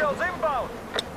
Hostiles inbound!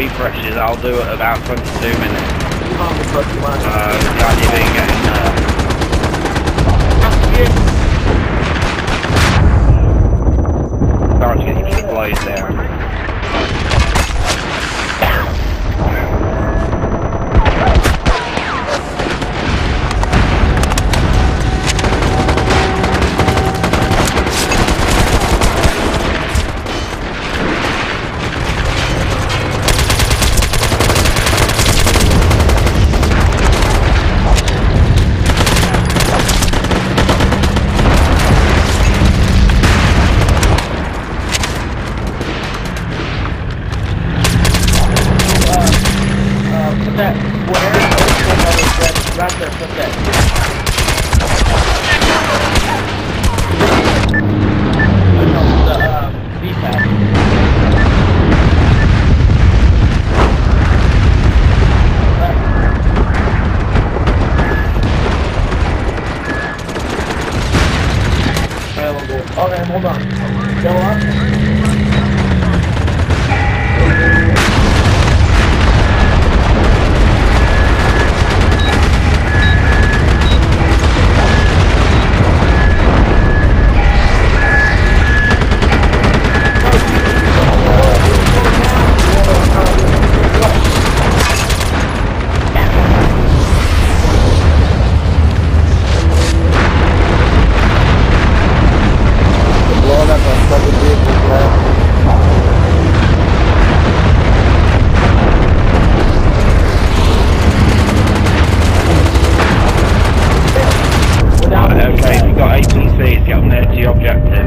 refreshes, I'll do it about 22 minutes. Uh, the idea being getting uh, Sorry to get your shit loaded there. Up. Your objective.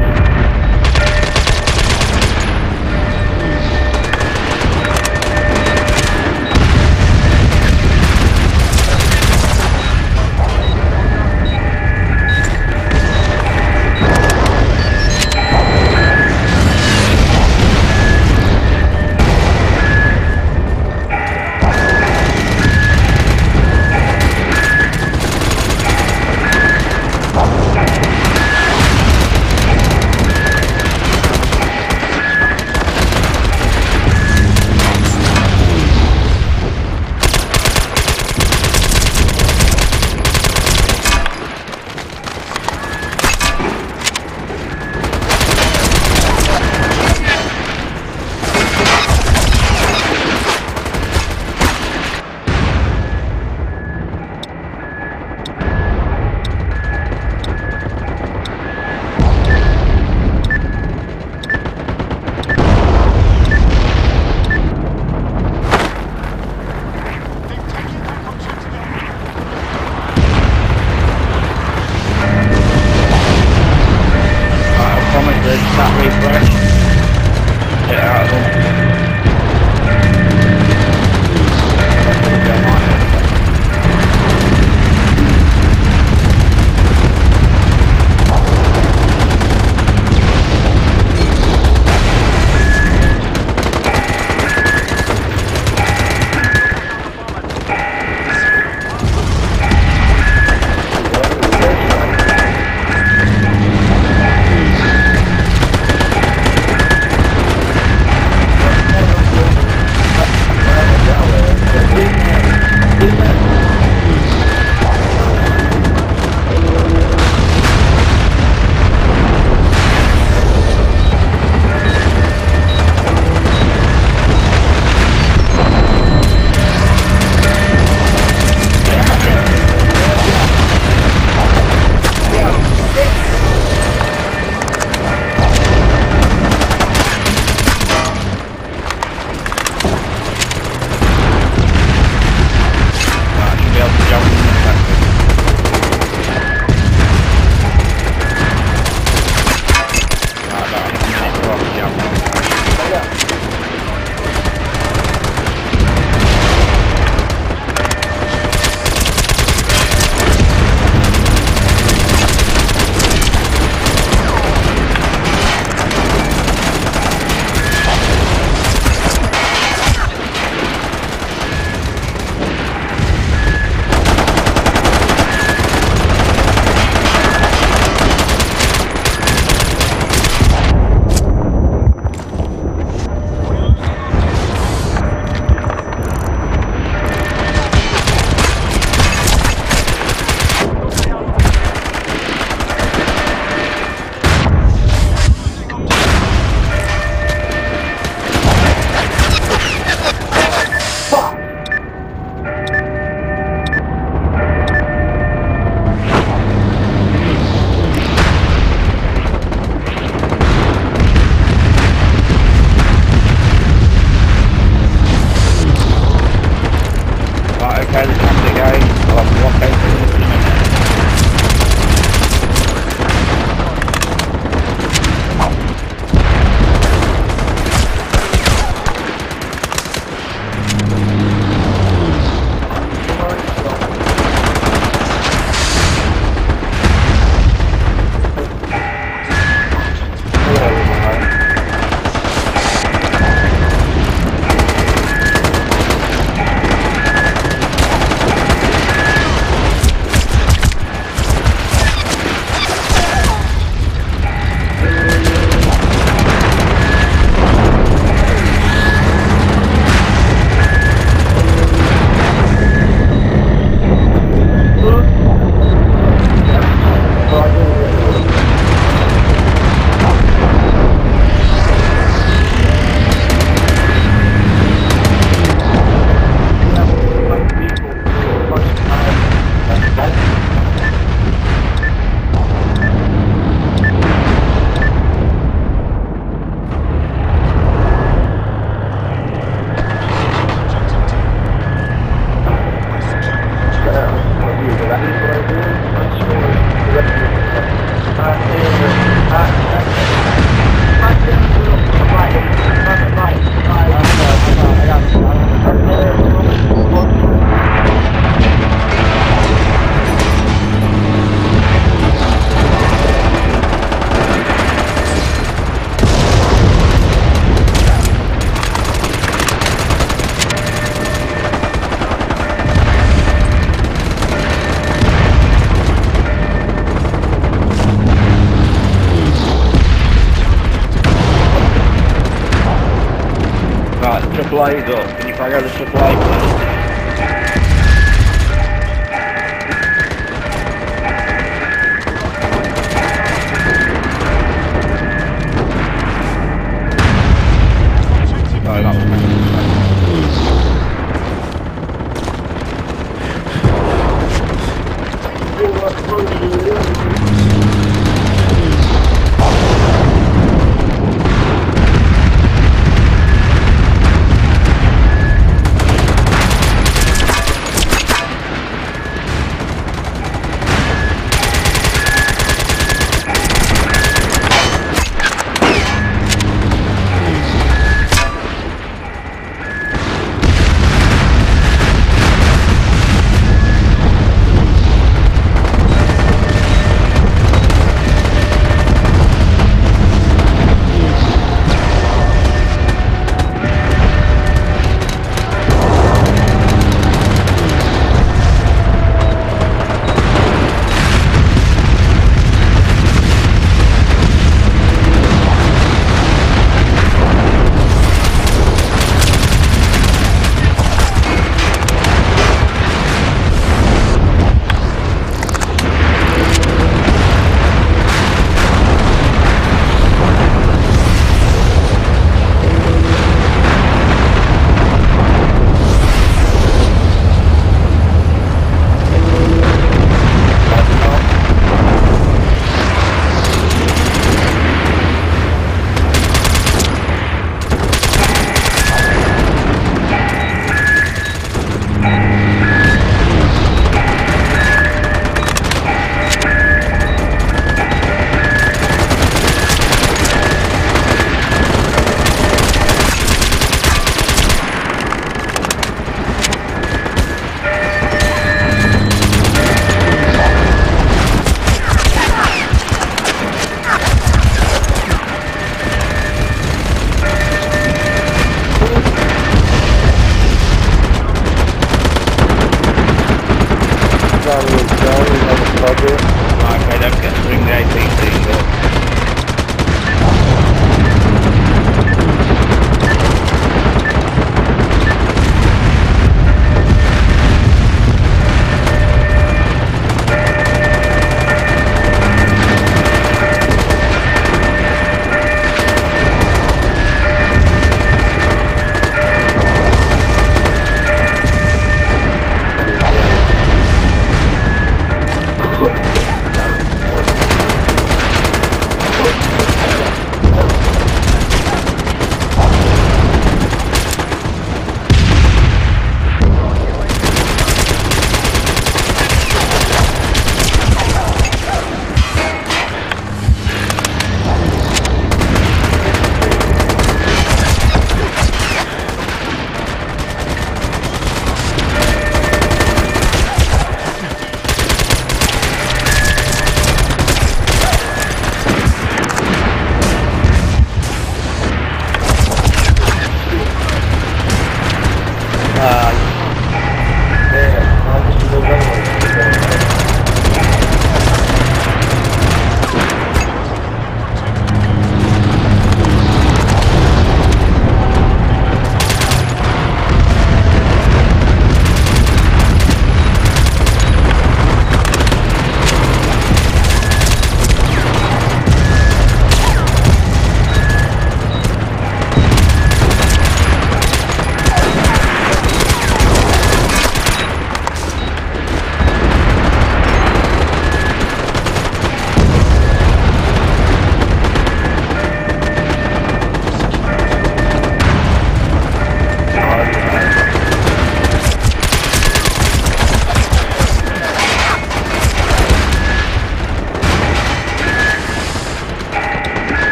Polarizou. Tem me pagar o luz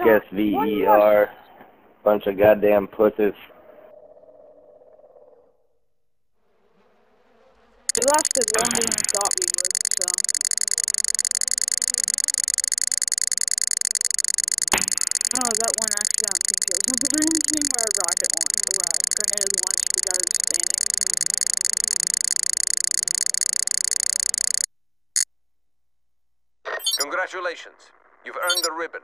SVER. Bunch of goddamn pussies. It lasted longer than I thought we would, so. Oh, that one actually got two kills. It was the thing where a rocket launched, or where a grenade launched, the guy was standing. Congratulations. You've earned the ribbon.